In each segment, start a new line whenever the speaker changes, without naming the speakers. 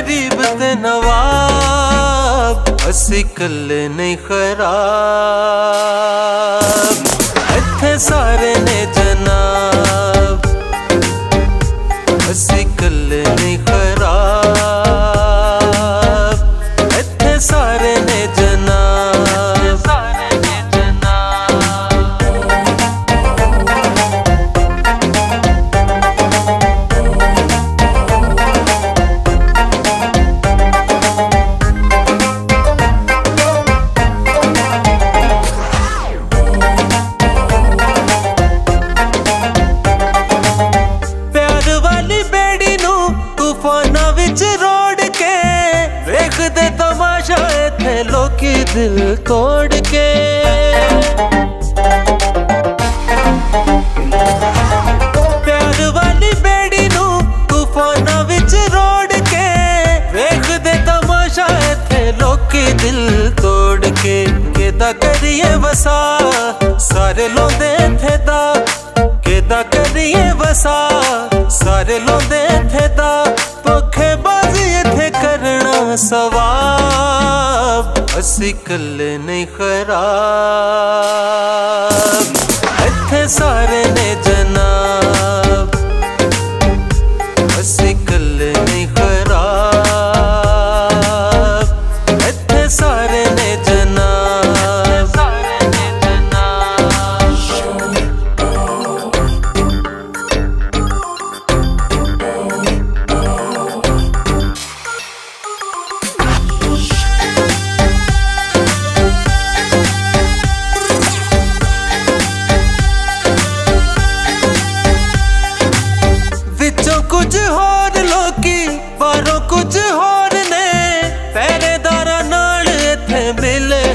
ਗਰੀਬ ਤੇ ਨਵਾਬ ਅਸੀਂ ਕੱਲੇ ਨਹੀਂ ਖਰਾਬ ਇੱਥੇ ਸਾਰੇ ਨੇ ਜਨਾਬ मचाए थे लोकी दिल तोड़ के। दिल तोड़ के। केदा करिए बसा सारे लोंदे थे दा। केदा करिए बसा सारे लोंदे थे दा। भुखे बाजी थे करना सवा। सिकल नहीं खरा।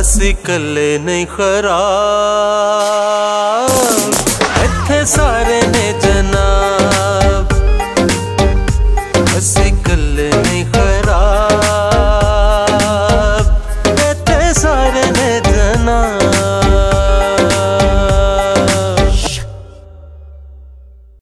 ਅਸੀਂ ਕੱਲੇ ਨਹੀਂ ਖਰਾਬ। ਇੱਥੇ ਸਾਰੇ ਨੇ ਜਨਾਬ। ਅਸੀਂ ਕੱਲੇ ਨਹੀਂ ਖਰਾਬ। ਇੱਥੇ ਸਾਰੇ ਨੇ ਜਨਾਬ।